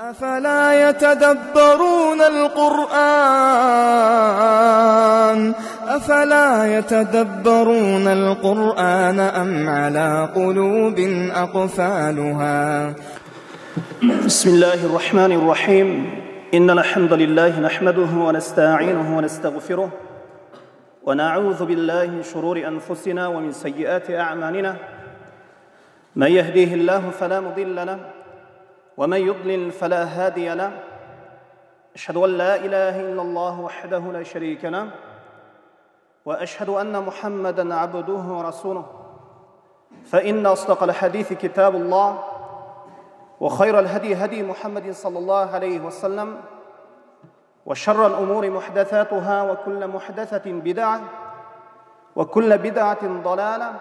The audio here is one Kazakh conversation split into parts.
أفلا يتدبرون القرآن؟ أفلا يتدبرون القرآن أم على قلوب أقفالها؟ بسم الله الرحمن الرحيم. إن الحمد لله نحمده ونستعينه ونستغفره ونعوذ بالله من شرور أنفسنا ومن سيئات أعمالنا. من يهديه الله فلا مضل له ومن يضلل فلا هادي له. أشهد أن لا إله إلا الله وحده لا شريك له. وأشهد أن محمدا عبده ورسوله. فإن أصدق الحديث كتاب الله وخير الهدي هدي محمد صلى الله عليه وسلم وشر الأمور محدثاتها وكل محدثة بدعة وكل بدعة ضلالة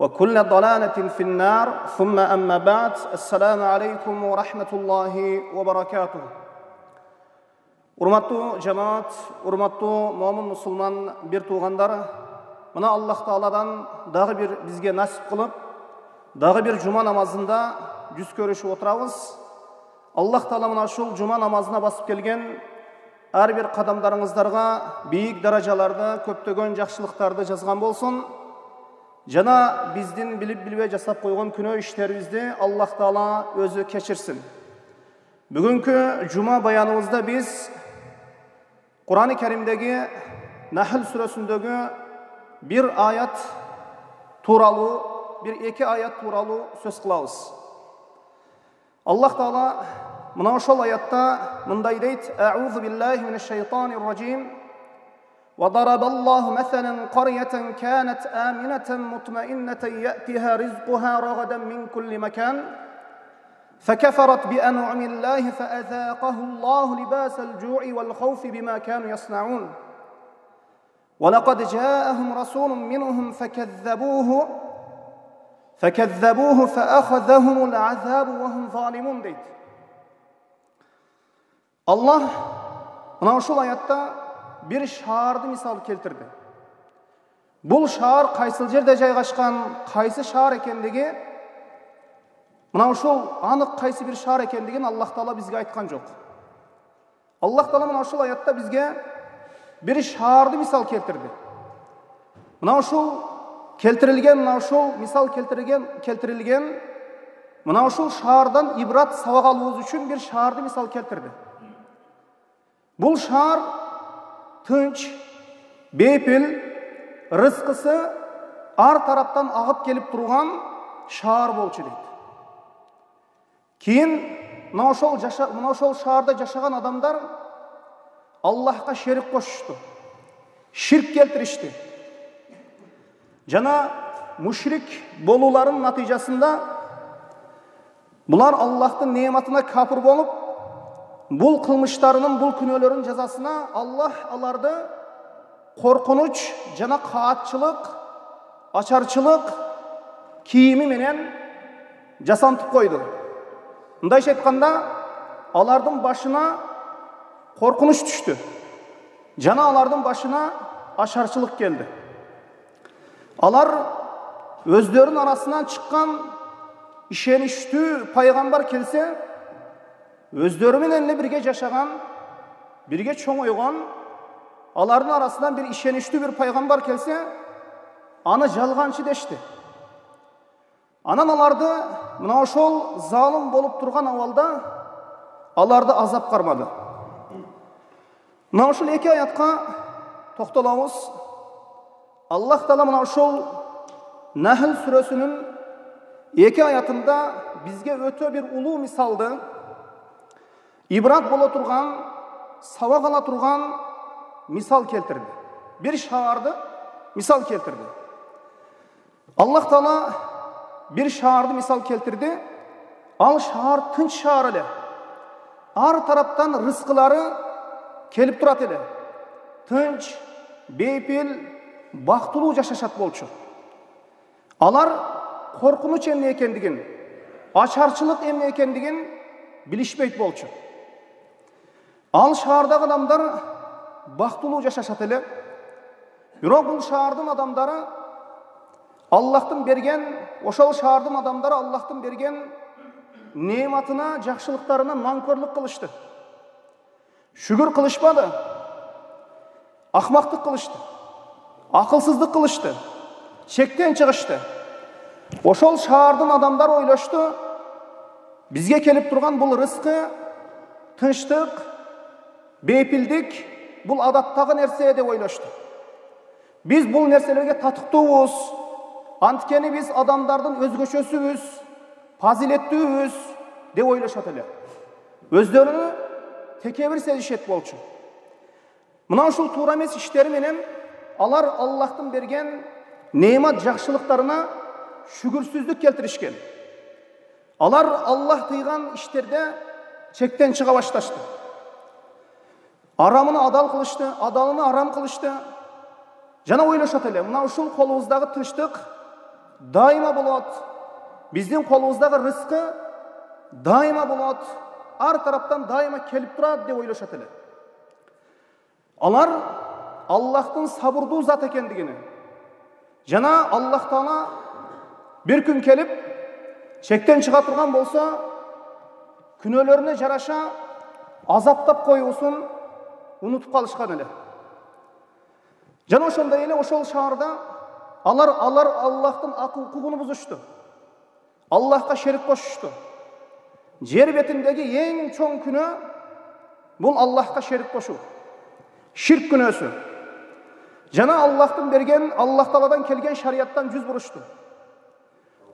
وكل ضلالة في النار ثم أما بعد السلام عليكم ورحمة الله وبركاته урматтуу жамаат урматтуу момун мусулман бир туугандар мына аллах тааладан дагы бир бизге насип кылып дагы бир жума намазында жүз көрүшүп отурабыз аллах таала мына ушул жума намазына басып келген ар бир кадамдарыңыздарга бийик даражаларды көптөгөн жакшылыктарды жазган болсун жана биздин билип билбей жасап койгон күнөө иштерибизди аллах таала өзү кечирсин бүгүнкү жума баяныбызда биз курани каримдеги нахл сүрөсүндөгү бир аят тууралуу бир эки аят тууралуу сөз кылабыз аллах таала мына ошол аятта мындай дейт аузу биллахи минаш шайтанир ражим وضرب الله مثلا قرية كانت آمنة مطمئنة يأتها رزقها رغدا من كل مكان فكفرت بأنعم الله فأذاقه الله لباس الجوع والخوف بما كانوا يصنعون. ولقد جاءهم رسول منهم فكذبوه فكذبوه فأخذهم العذاب وهم ظالمون. deydi الله mana shu бир шаарды мисал келтирди бул шаар кайсыл жерде жайгашкан кайсы шаар экендиги мына ушул анық қайсы бір шаар екендігін аллах тағала бізге айтқан жоқ аллах тағала мына ушул аятта бізге бір шаарды мисал келтірді мына ушул келтірілген мына ушул мисал келтірілген келтірілген мына ушул шаардан ибрат сабақ алуыбыз үшін бір шаарды мисал келтірді бұл шаар тынч бейпіл рызқысы ар тараптан ағып келіп тұрған шаар болчу дейді. Кейін мына ошол жаша ошол шаарда жашаған адамдар аллахқа шерик кошушту ширк келтиришти жана мушрик болууларынын натыйжасында булар аллахтын неаматына капыр болуп бул кылмыштарынын бул күнөөлөрүнүн жазасына аллах аларды коркунуч жана каатчылык ачарчылык кийими менен жасантып койду мындайша айтканда алардын башына коркунуч түштү жана алардын башына ашарчылык келди алар өздөрүнүн арасынан чыккан ишеничтүү пайгамбар келсе өздөрү менен эле бирге жашаган бирге чоңойгон алардын арасынан бир ишеничтүү бир пайгамбар келсе аны жалганчы дешти анан аларды мына ошол залым болуп турган абалда аларды азап кармады мына ушул эки аятка токтолобуз аллах таала мына ошол нахл сүрөсүнүн эки аятында бизге өтө бир улуу мисалды ибрат боло турган сабак ала турган мисал келтирди бир шаарды мисал келтирди аллах таала bir şahardı misal keltirdi. Al şahar tınç şahar ele. Ar taraftan rızkıları kelip durat ele. Tınç, beypil, baktulu yaşaşat bolçu. Alar korkunuç emne ekendigin, açarçılık emne ekendigin bilişmeyt bolçu. Al şahardagi adamlar baktulu yaşaşat ele. Бирок бул шаардын адамдары аллахтың берген ошол шаардын адамдары аллахтың берген нематына жақсылықтарына нанкөрлік қылышты шүгір қылышпады ақмақтық қылышты ақылсыздық қылышты шектен шығышты ошол шаардын адамдар ойлошты бізге келіп тұрған бұл рызқы тыныштық бейпілдік бұл адаттағы нәрсе деп ойлошты біз бұл нәрселерге татықтубуз анткени біз адамдардың өзгөчөсүбүз фазилеттүүбүз деп ойлошот эле өздөрүнү текебир сезишет болчу мына ушул туура эмес иштери менен алар аллахтын берген неымат жакшылыктарына шүгүрсүздүк келтиришкен алар аллах тыйган иштерде чектен чыга башташты арамыны адал кылышты адалыны арам кылышты жана ойлошот эле мына ушул колубуздагы тынчтык дайыма болот биздин колубуздагы рызкы дайыма болот ар тараптан дайыма келип турат деп ойлошот эле алар аллахтын сабырдуу зат экендигини жана аллах таала бир күн келип чектен чыга турган болсо күнөөлөрүнө жараша азаптап коюусун унутуп калышкан эле жана ошондой эле ошол шаарда алар алар аллахтын укугун бузушту аллахка шерик кошушту жер бетиндеги эң чоң күнөө бул аллахка шерик кошуу ширк күнөөсү жана аллахтын берген аллах тааладан келген шарияттан жүз бурушту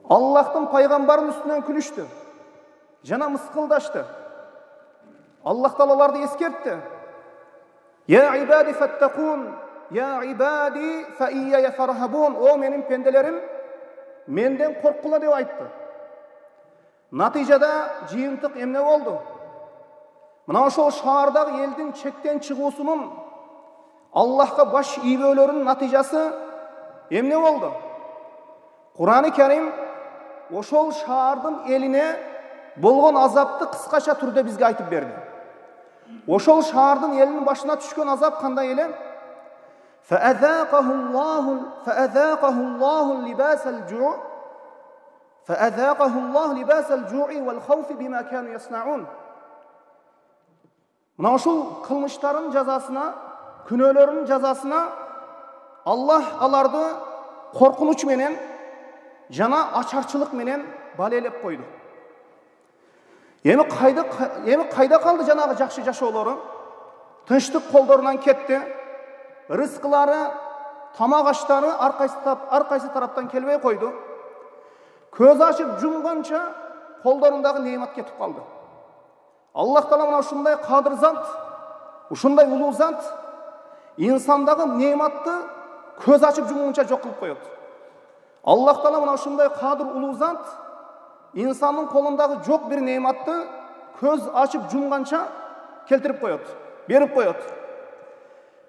аллахтын пайгамбарынын үстүнөн күлүштү жана мыскылдашты аллах таала аларды я ибади фаттакун я ибади фаияя фархабун о менин пенделерим менден айтты натыйжада жыйынтык эмне болду мына ошол шаардагы элдин чектен чыгуусунун аллахка баш ийбөөлөрүнүн натыйжасы эмне болду курани карим ошол шаардын элине болгон азапты кыскача түрдө бизге айтып берди ошол шаардын элинин башына түшкөн азап кандай эле мына ушул кылмыштарын жазасына күнөөлөрүнүн жазасына аллах аларды коркунуч менен жана ачарчылык менен балелеп койду эми кайда эми кайда калды жанагы жакшы жашоолору тынчтык колдорунан кетти рызкылары тамак аштары ар кайсы тараптан келбей койду көз ачып жумганча колдорундагы неымат кетип калды аллах таала мына ушундай кадыр зат ушундай улуу зат инсандагы неыматты көз ачып жумгунча жок кылып коет аллах таала мына ушундай кадыр улуу зат инсандын колундагы жок бир неыматты көз ачып жумганча келтирип коет берип коет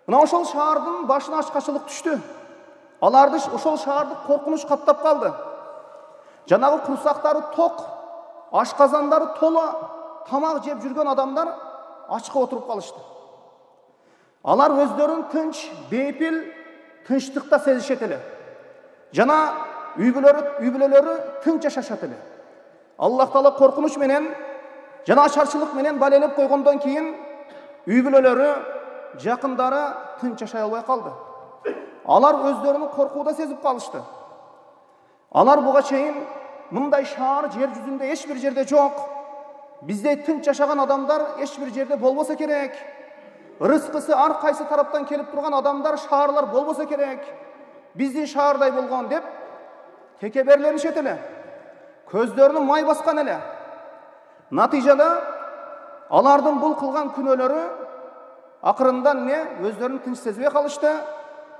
мына ошол шаардын башына ачкачылык түштү аларды ошол шаарды коркунуч каттап калды жанагы курсактары ток ашказандары толо тамак жеп жүргөн адамдар ачка отуруп калышты алар өздөрүн тынч бейпил тынчтыкта сезишет эле жана үй бүлөлөрү тынч жашашат эле аллах таала коркунуч менен жана ачарчылык менен балелеп койгондон кийин үй бүлөлөрү жакындары тынч жашай албай калды алар өздөрүн коркууда сезип калышты алар буга чейин мындай шаар жер жүзүндө эч бир жерде жок биздей тынч жашаган адамдар эч бир жерде болбосо керек рызкысы ар кайсы тараптан келип турган адамдар шаарлар болбосо керек биздин шаардай болгон деп текеберленишет эле көздөрүнө май баскан эле натыйжада алардын бул кылган күнөөлөрү акырында эмне өздөрүн тынч сезбей калышты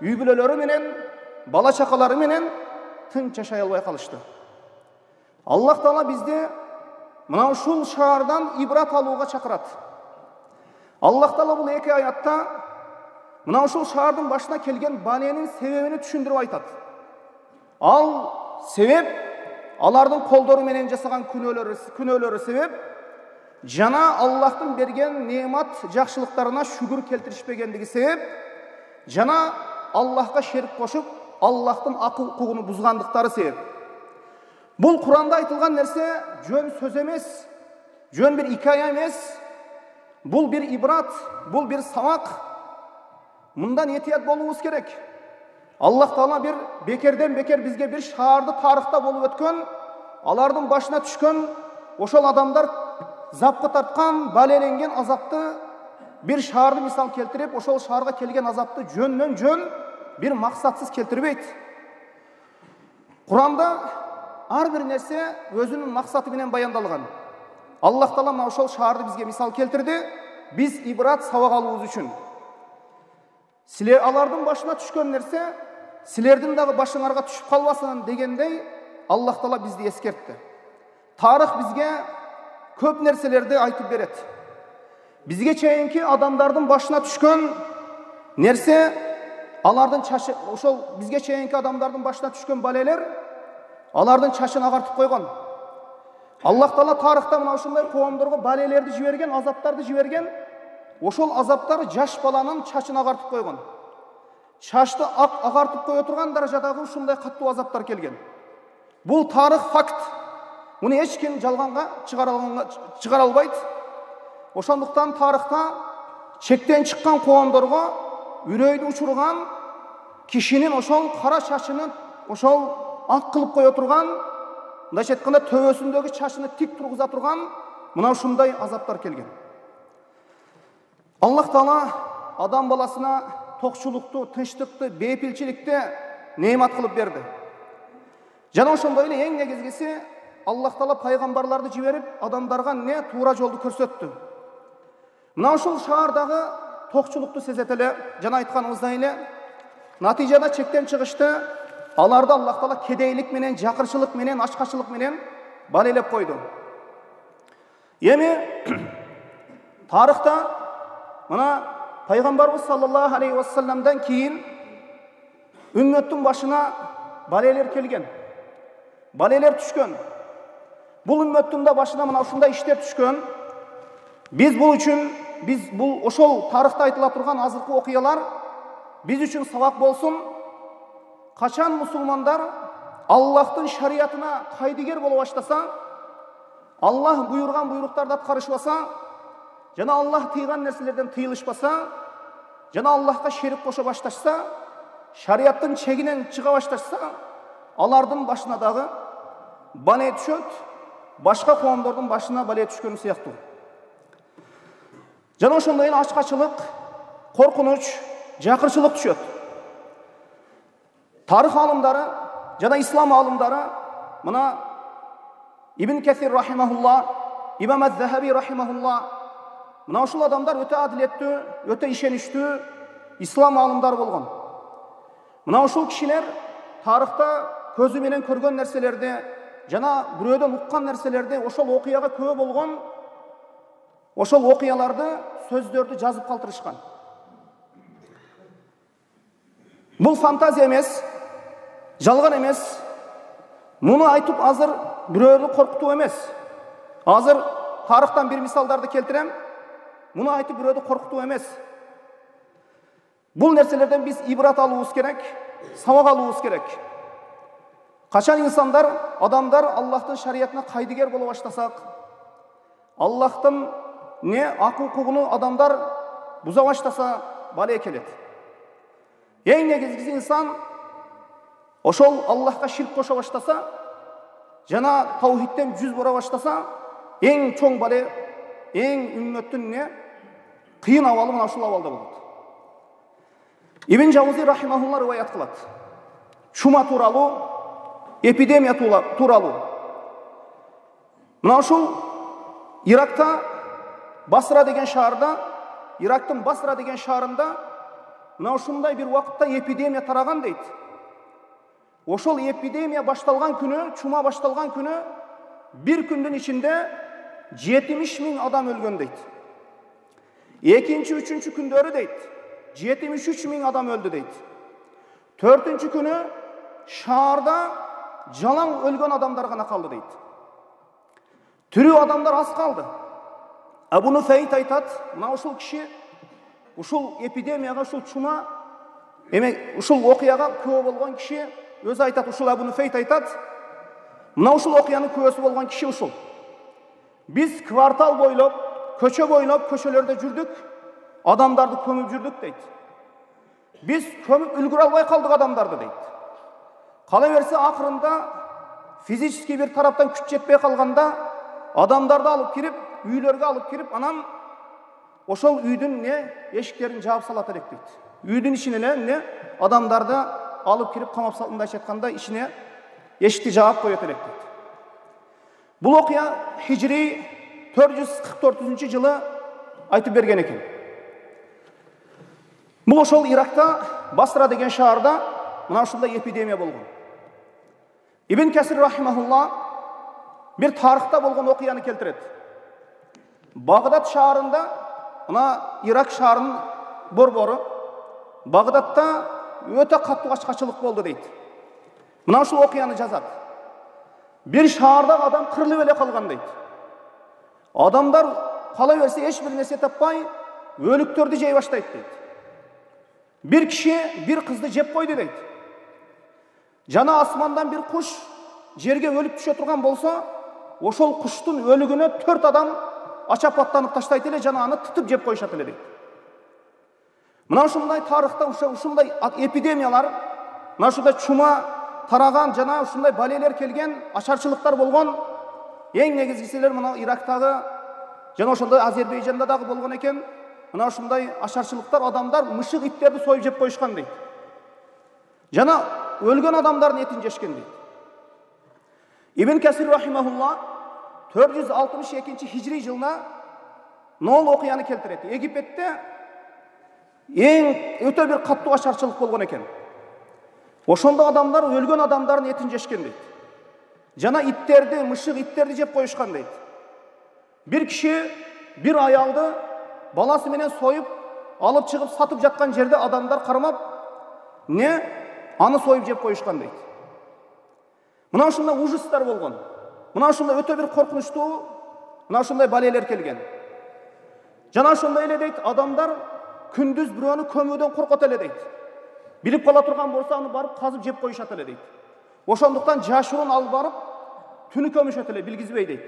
үй бүлөлөрү менен бала чакалары менен тынч жашай албай калышты аллах таала бизди мына ушул шаардан ибрат алууга чакырат аллах таала бул эки аятта мына ушул шаардын башына келген баленин себебин түшүндүрүп айтат ал себеп алардын колдору менен жасаган күнөөлөрү себеп жана аллахтын берген неымат жакшылыктарына шүгүр келтиришпегендиги себеп жана аллахка шерик кошуп аллахтын акыл укугун бузгандыктары себеп. Бұл құранда айтылған нәрсе жөн сөз емес жөн бір икая емес бұл бір ибрат бұл бір сабақ мындан етият болуымыз керек? Аллах тағала бір бекерден бекер бізге бір шаарды тарихта болып өткен алардың башына түшкен ошол адамдар запқы тартқан бәлеленген азапты бір шаарды мисал келтіріп ошол шаарға келген азапты жөннен жөн бір мақсатсыз келтірбейді құранда әрбір нәрсе өзінің мақсатыменен баяндалған аллах тағала мына ошол шаарды бізге мисал келтірді біз ибрат сабақ алуымыз үшін сілер алардың башына түшкен нәрсе сілердің дағы башыңарға түшіп қалбасын дегендей аллах тағала бізді ескертті. Тарих бізге көп нәрселерді айтып береді. Бізге чейінгі адамдардың башына түшкен нәрсе алардың шашы ошол бізге чейінгі адамдардың башына түшкен бәлелер алардың шашын ағартып қойған. Аллах тағала тарихта мына ушундай қоғамдарға бәлелерді жіберген азаптарды жіберген ошол азаптар жаш баланың шашын ағартып қойған. Шашты ақ ағартып қоя тұрған даражадағы ушундай каттуу азаптар келген. Бұл тарих факт. Мұны ешкім жалғанға шығара албайды. Ошондуктан тарихта чектен шыққан қоғамдарға үрөйді ұшырған кишинин ошол қара шашыны ошол ақ қылып қоя тұрған мындайша айтканда төбөсүндөгү чачыны тик тургуза турган мына ушундай азаптар келген. Аллах таала адам баласына токчулукту тынчтыкты бейпилчиликти неемат кылып берди жана ошондой эле эң негизгиси аллах таала пайгамбарларды жиберип адамдарга не туура жолду көрсөттү мына ушул шаардагы токчулукту сезет эле жана айтканыбыздай эле натыйжада чектен чыгышты аларды аллах таала кедейлик менен жакырчылык менен ачкачылык менен балелеп койду эми тарыхта мына пайғамбарымыз саллаллаху алейхи уассаламдан кейін үмметтің башына балелер келген балелер түшкен бұл үмметтің да башына мына ушундай иштер түшкөн біз бұл үшін біз бұл ошол тарихта айтыла тұрған азыркы окуялар біз үшін сабақ болсын қашан мұсылмандар аллахтың шариатына қайдыгер бола баштаса аллах бұйырған бұйрықтарды атқарышпаса жана аллах тыйган нерселерден тыйылышпаса жана аллахка шерик кошо башташса шариаттын чегинен чыга башташса алардын башына дагы бале түшөт башка коомдордун башына бале түшкөн сыяктуу жана ошондой эле ачкачылык коркунуч жакырчылык түшөт тарых аалымдары жана ислам аалымдары мына ибн касир рахимахулла имам аз захаби рахимахулла мына ушул адамдар өтө адилеттүү өтө ишеничтүү ислам аалымдары болгон мына ушул кишилер тарыхта көзү менен көргөн нерселерди жана бирөөдөн уккан нерселерди ошол окуяга күбө болгон ошол окуяларды сөздөрдү жазып калтырышкан бул фантазия эмес жалган эмес муну айтып азыр бирөөнү коркутуу эмес азыр тарыхтан бир мисалдарды келтирем мұны айтып біреуді қорқыту емес бұл нәрселерден біз ибрат алуымыз керек сабақ алуымыз керек қашан инсандар адамдар аллахтың шариатына қайдыгер бола баштасақ аллахтың не ақ құқығын адамдар бұза баштаса бале келеді ең негізгісі инсан ошол аллахқа ширк қоша баштаса жана таухидтен жүз бұра баштаса ең чоң бале ең үмметтің не қиын ауалы мына ушул абалда болот ибн жаузи рахимахулла риwayat кылат чума тууралуу эпидемия тууралуу мына ушул иракта басра деген шаарда ирактын басра деген шаарында мына ушундай бир убакытта эпидемия тараган дейт ошол эпидемия башталган күнү чума башталган күнү бир күндүн ичинде жетимиш миң адам өлгөн дейт екінші үшінші күндері дейді жетимиш үч миң адам өлді дейді төртінші күні шаарда жалаң өлген адамдар ғана қалды дейді тірі адамдар аз қалды абу нуфейт айтады мына ушул киши ушул эпидемияға ушул чума эме ушул окуяга күбө болгон киши өзү айтат ушул абу нуфейт айтат мына ушул окуянын куәсі болған киши ушул біз квартал бойлап көчө бойлап көчөлөрдө жүрдік адамдарды көміп жүрдік дейді біз көміп үлгере албай қалдық адамдарды дейді қала берсе ақырында физический бір тараптан күш жетпей қалғанда адамдарды алып кіріп үйлерге алып кіріп анан ошол үйдің не эшиктерин жаап салат элек үйдүн ичине эле эмне адамдарды алып кирип камап мындайча айтканда ичине эшикти жаап коет элек дейт бул окуя хижри төрт жүз кырк төртүнчү жылы айтып берген экен бул ошол иракта басра деген шаарда мына ушундай эпидемия болгон ибн кәсір рахимахулла бір тарихта болған оқияны келтіреді. Бағдат шаарында мына ирак шаарынын борбору бағдатта өте қатты ашқашылық болды дейді. Мына ушул окуяны жазады. Бір шаардагы адам кырылып эле калган дейт адамдар кала берсе эч бир нерсе таппай өлүктөрдү жей баштайт дейт бир киши бир кызды жеп койду дейт жана асмандан бір құш жерге өліп түше тұрған болса ошол құштың өлігіне төрт адам ачапаттанып таштайт эле жана аны тытып жеп коюшат эле дейт мына ушундай тарыхта ушундай эпидемиялар мына ушундай чума тараган жана ушундай балелер келген ачарчылыктар болгон эң негизгиселер мына ирактагы жана ошондой азербайжанда дагы болгон экен мына ушундай ашарчылыктар адамдар мышык иттерди союп жеп коюшкан дейт. Жана өлген адамдардың етін жешкен дейді ибн кәсір рахимахулла 462 хижри жылына мынау оқияны келтіреді египетте ең өте бір қатты ашаршылық болған екен. Ошондо адамдар өлген адамдардың етін жешкен дейді жана иттерді мышық иттерді жеп қойышқан дейді бір киши бір аялды баласы менен сойып алып шығып сатып жатқан жерде адамдар қармап не аны сойып жеп қойышқан дейді мына ушундай ужастар болгон мына ушундай өтө бир коркунучтуу мына ушундай балелер келген жана ошондой эле дейт адамдар күндүз бирөөнү көмүүдөн коркот эле дейт билип кала турган болсо аны барып казып жеп коюшат эле дейт ошондуктан жашыруун алып барып түнү көмүшөт эле билгизбей дейт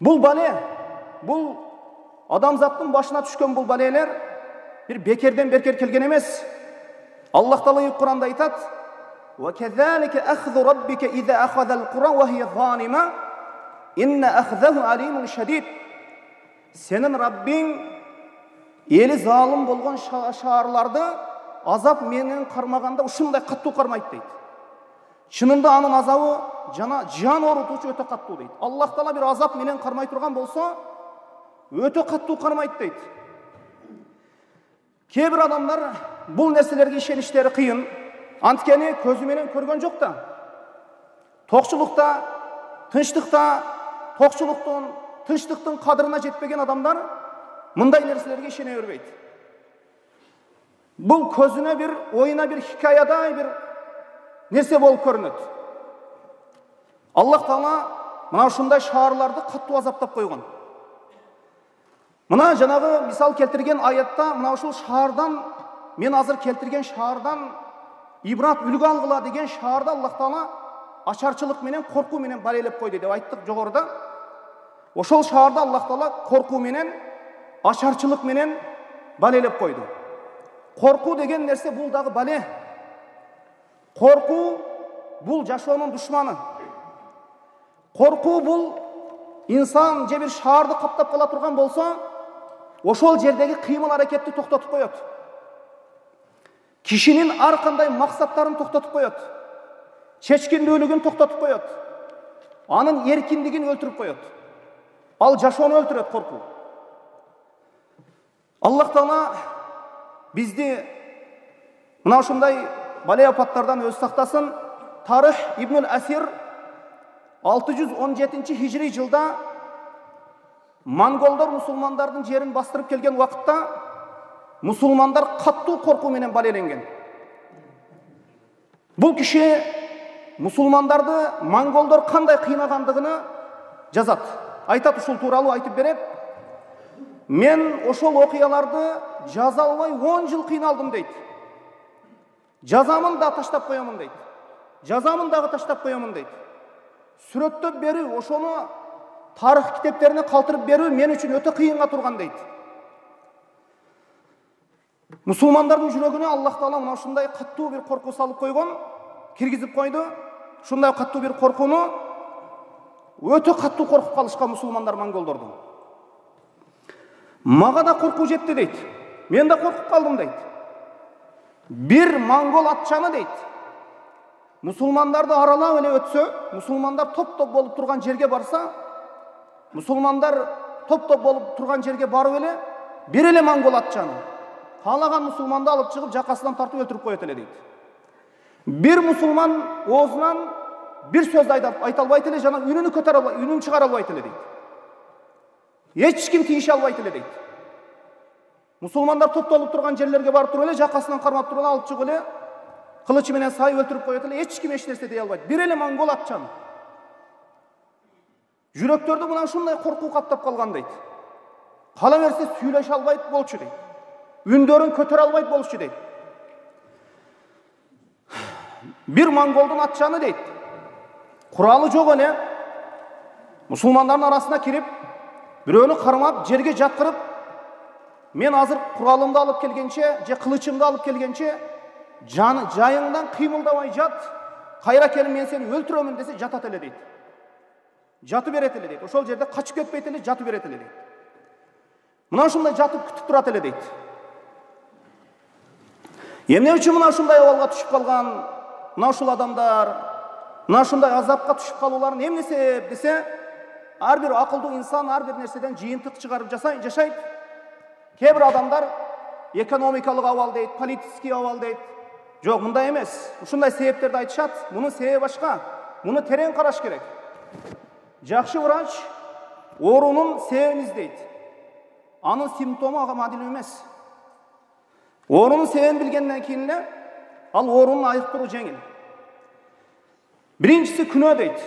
бул бале бул адамзаттын башына түшкөн бул балелер бир бекерден бекер келген эмес аллах тағала құранда айтады وكذلك أخذ ربك إذا أخذ القرى وهي ظالمة إن أخذه عليم شديد сенің раббиң елі залым болған шаарларды азап менен қармағанда ушундай каттуу кармайт дейт чынында анын азабы жана жан оорутуучу өтө каттуу дейт аллах таала бир азап менен кармай турган болсо өтө каттуу кармайт дейт кээ бир адамдар бұл нәрселерге ишеништери кыйын анткени көзү менен көргөн жок да токчулукта тынчтыкта токчулуктун тынчтыктын кадырына жетпеген адамдар мындай нерселерге ишене бербейт бул көзүнө бир оюна бир хикаядай бир нерсе болуп көрүнөт аллах таала мына ушундай шаарларды катуу азаптап койгон мына жанагы мисал келтирген аятта мына ушул шаардан мен азыр келтірген шаардан ибрат үлгі алғыла деген шаарда аллах тағала қорқу менен балелеп қойды деп айттық жоғарыда ошол шаарда аллах тағала қорқу менен ашарчылық менен балелеп қойды қорқу деген нәрсе бұл дағы бале қорқу бұл жашоонун душманы қорқу бұл инсан же бир шаарды каптап кала турган болсо ошол жердеги кыймыл аракетти токтотуп коет кишинин ар кандай максаттарын токтотуп коет чечкиндүүлүгүн токтотуп коет анын эркиндигин өлтүрүп коет ал жашоону өлтүрөт коркуу аллах таала бизди мына ушундай бале апаттардан өзү сактасын тарих ибн он жетинчи хижри жылда монголдор мусулмандардын жерин бастырып келген убакытта мұсылмандар каттуу коркуу менен балеленген бул киши мусулмандарды монголдор кандай кыйнагандыгыны жазат айтат ушул тууралуу айтып берет мен ошол окуяларды жаза албай он жыл кыйналдым дейт жазамын да таштап коемун дейт жазамын дагы таштап коемун дейт сүрөттөп берүү ошону тарых китептерине калтырып берүү мен үчүн өтө кыйынга турган дейт мусулмандардын жүрөгүнө аллах таала мына ушундай катуу бир коркуу салып койгон киргизип койду ушундай катуу бир коркууну өтө катуу коркуп калышкан мусулмандар монголдордон мага да коркуу жетти дейт мен да коркуп калдым дейт бир монгол атчаны дейт мусулмандарды аралап эле өтсө мусулмандар топ топ болуп турган жерге барса мусулмандар топ топ болуп турган жерге барып эле бир эле монгол атчаны каалаган мусулманды алып чыгып жакасынан тартып өлтүрүп коет эле дейт бир мусулман оозунан бир сөз айта албайт эле жана үнүн көтөрө албай үнүн чыгара албайт эле дейт эч ким тийише албайт эле дейт мусулмандар топтолуп турган жерлерге барып туруп эле жакасынан кармап туруп эле алып чыгып эле кылычы менен коет эле эч ким эч нерсе дей албайт бир эле монгол атчан жүрөктөрдү мына ушундай коркуу каптап калган дейт кала берсе сүйлөшө албайт болчу дейт үндөрүн көтөрө албайт болчу дейт бир монголдун атчаны дейт куралы жок эле мусулмандардын арасына кирип бирөөнү кармап жерге жаткырып мен азыр куралымды алып келгенче же кылычымды алып келгенче жаны жайыңдан кыймылдабай жат кайра келип мен сени өлтүрөмүн десе жатат эле дейт жатып берет эле дейт ошол жерде качып кетпейт эле жатып берет эле дейт мына ушундай жатып күтүп турат эле дейт эмне үчүн мына ушундай абалга түшүп калган мына ушул адамдар мына ушундай азапка түшүп калууларына эмне себеп десе ар бир акылдуу инсан ар бир нерседен жыйынтык чыгарып жашайт кээ бир адамдар экономикалык абал дейт политический абал дейт жок мындай эмес ушундай себептерди айтышат мунун себеби башка муну терең караш керек жакшы врач оорунун себебин издейт анын симптому ага мадилүү эмес оорунун себебин билгенден кийин эле ал оорунун айыктыруу жеңил биринчиси күнөө дейт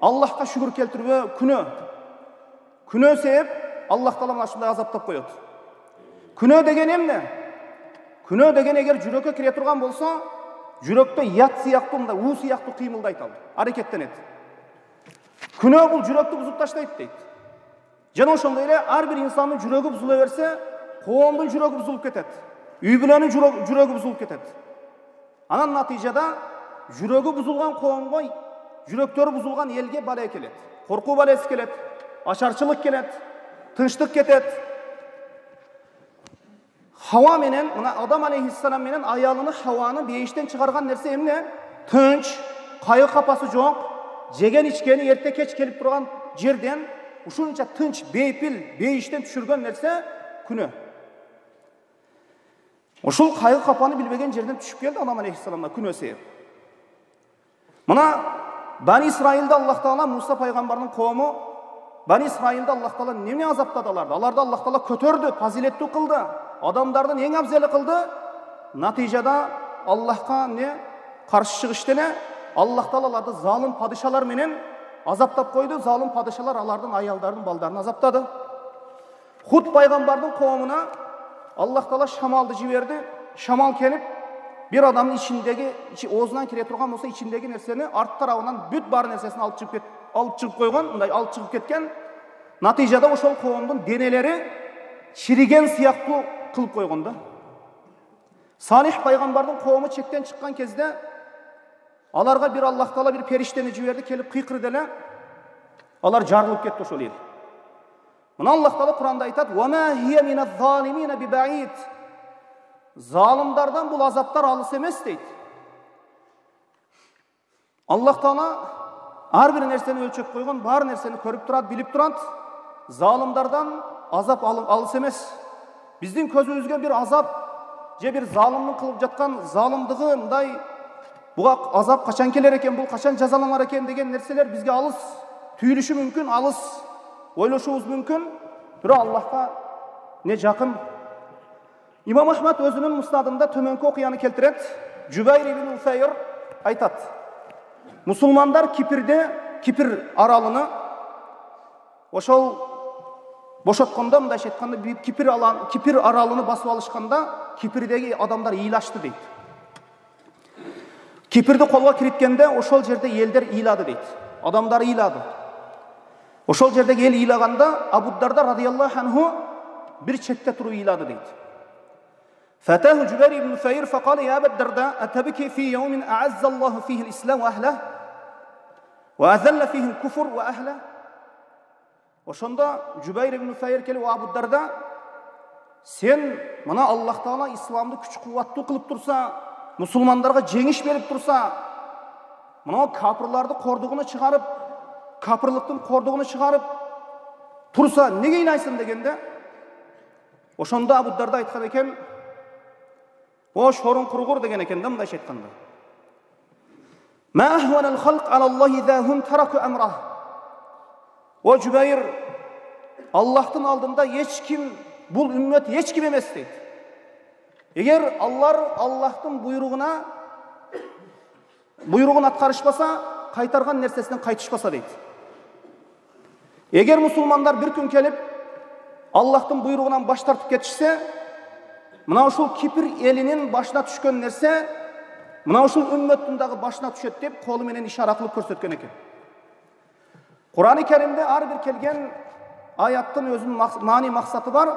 аллахка шүгүр келтирбөө күнөө күнөө себеп аллах таала мына ушундай азаптап коет күнөө деген эмне күнөө деген эгер жүрөккө кире турган болсо жүрөктө ят сыяктуу мындай уу сыяктуу кыймылдайт ал аракеттенет күнөө бул жүрөктү бузуп таштайт дейт жана ошондой эле ар бир инсандын жүрөгү бузула берсе коомдун жүрөгү бузулуп кетет үй бүлөнүн жүрөгү бузулуп кетет анан натыйжада жүрөгү бузулган коомго жүрөктөрү бузулган элге бала келет коркуу балеси келет ачарчылык келет тынчтык кетет хауа менен мына адам алейхисалам менен аялыны хауаны бейиштен чыгарган нерсе эмне тынч кайгы капасы жок жеген ичкени эрте кеч келип турган жерден ушунча тынч бейпил бейиштен түшүргөн нерсе күнөө ушул кайгы капаны билбеген жерден түшүп келди адам алейхисаламга күнөө себеп мына бани исраилди аллах таала муса пайгамбардын коому бани исраилди аллах таала эмне азаптады аларды аларды аллах таала көтөрдү фазилеттүү кылды адамдардын эң абзели кылды натыйжада аллахка эмне каршы чыгышты эле аллах таала аларды залым падышалар менен азаптап койду залым падышалар алардын аялдарын балдарын азаптады худ пайгамбардын коомуна аллах таала шамалды жиберди шамал келип бир адамдын ичиндеги оозунан кире турган болсо ичиндеги нерсени арт тарабынан бүт бар нерсесин алып чыгып алып чыгып койгон мындай алып чыгып кеткен натыйжада ошол коомдун денелери чириген сыяктуу кылып койгон да салих пайгамбардын коому чектен чыккан кезде аларга бир аллах таала бир периштени жиберди келип кыйкырды эле алар жарылып кетти ошол эл мына аллах таала куранда айтат залымдардан бұл азаптар алыс емес дейді аллах тағала әрбір нәрсені өлшеп қойған бар нәрсені көріп тұрады біліп тұрады залымдардан азап алыс емес біздің көзімізге бір азап же бір залымның қылып жатқан залымдығы мындай бұға азап қашан келер екен бұл қашан жазаланар екен деген нәрселер бізге алыс түйіліші мүмкін алыс ойлашуымыз мүмкін. Бірақ аллахқа не жақын. Имам ахмад өзінің мұснадында төменгі оқияны келтіреді. Жүбайр ибн уфайр айтады. Мұсылмандар кипірде кипір аралыны ошол Boş atkanda da şeytkanda büyük kipir alan, kipir aralığını basıp alışkanda kipirdeki adamlar iyilaştı deydi. Kipirdi kolga kiritkende oşol jerde elder iyiladi deydi. Adamlar iyiladi. Oşol jerdeki el iyilaganda Abu Darda radıyallahu anhu bir çekte turu iyiladi deydi. Fatahu Cübeyr ibn Feyr faqala ya Abu Darda fi yawmin a'azza Allahu fihi al-islam wa ahlihi wa azalla fihi al-kufr wa ошондо жубайр ибн файр келип абу дарда сен мына аллах таала исламды күч кубаттуу кылып турса мусулмандарга жеңиш берип турса мынау капырларды кордугуна чыгарып капырлыктын кордугуна чыгарып турса неге ыйнайсың дегенде ошондо абу дарда айткан экен о шорун кургур деген экен да мындайча айтканда. О жубайыр аллахтың алдында ешкім бұл үммет ешкім емес дейді егер аллар аллахтың бұйрығына бұйрығын атқарышпаса қайтарған нәрсесінен қайтышпаса дейді егер мұсылмандар бір күн келіп аллахтың бұйрығынан баш тартып кетішсе мына ушул кипр елінен башына түшкен нәрсе мына ушул үмметтің дағы башына түшеді деп қолы менен ишара қылып көрсеткен екен құран кәрімде әрбір келген аяттың өзінің мани мақсаты бар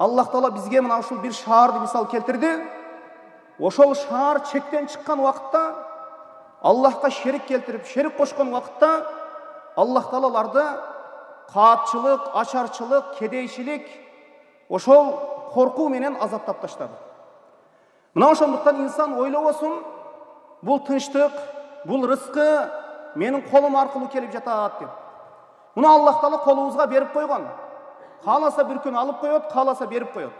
аллах тағала бізге мына ушул бір шаарды мисал келтірді ошол шаар чектен шыққан уақытта аллахқа шерік келтіріп шерік қошқан уақытта аллах тағалаларды қатшылық ашаршылық кедейшілік ошол қорқу менен азаптап таштады мына ошондуктан инсан ойлобосун бул тынчтык бул рызкы менің қолым арқылы келіп жатады деп. Мұны аллах тағала қолымызға беріп қойған. Қаласа бір күн алып қояды қаласа беріп қояды.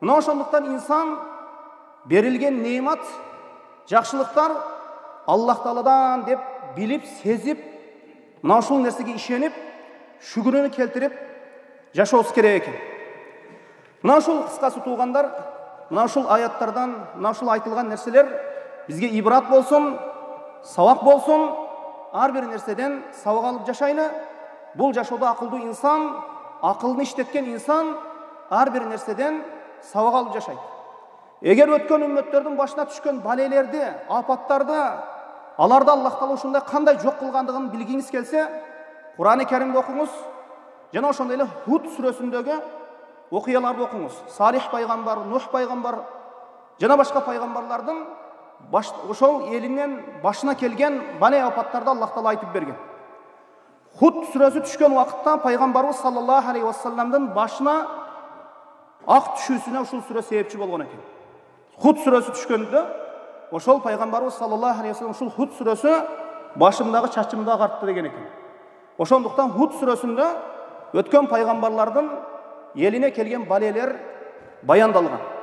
Мына ошондуктан инсан берілген немат жақсылықтар аллах тағаладан деп біліп сезіп ушул нәрсеге ишеніп шүгүрүн келтіріп жашообуз керек екен. Кыскасы туугандар мына ушул аяттардан мына ушул айтылған нәрселер бізге ибрат болсын сабақ болсын әрбір нәрседен сабақ алып жашайлы бұл жашоодо ақылды инсан ақылын иштеткен инсан әрбір нәрседен сабақ алып жашайды егер өткен үмметтердің башына түшкен балелерді апаттарды аларды аллах тағала ушундай қандай жоқ қылғандығын білгіңіз келсе құран кәрімді оқыңыз жана ошондой эле худ сүрөсүндөгү окуяларды оқыңыз салих пайғамбар нух пайғамбар жана башка пайғамбарлардың ошол елінен башына келген бале апаттарды аллах тағала айтып берген. Худ сүрөсү түшкен уақытта пайғамбарыбыз саллаллаху алейхи уассаламдың башына ақ түшүүсүнө ушул сүрө себепчи болгон экен худ сүрөсү түшкөндө ошол пайғамбарыбыз саллаллаху алейхи вассалам ушул худ сүрөсү башымдагы чачымды агартты деген экен ошондуктан худ сүрөсүндө өткен пайғамбарлардың еліне келген балелер баяндалған.